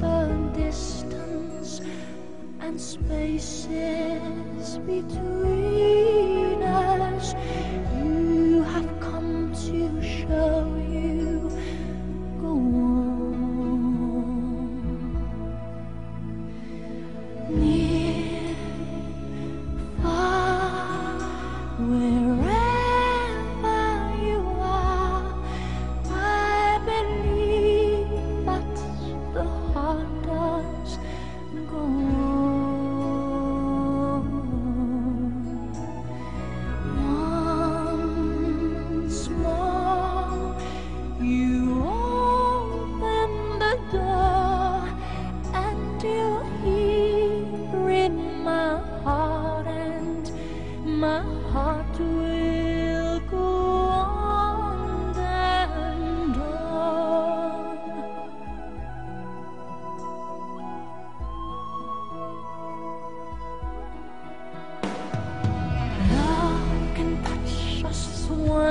the distance and spaces between us,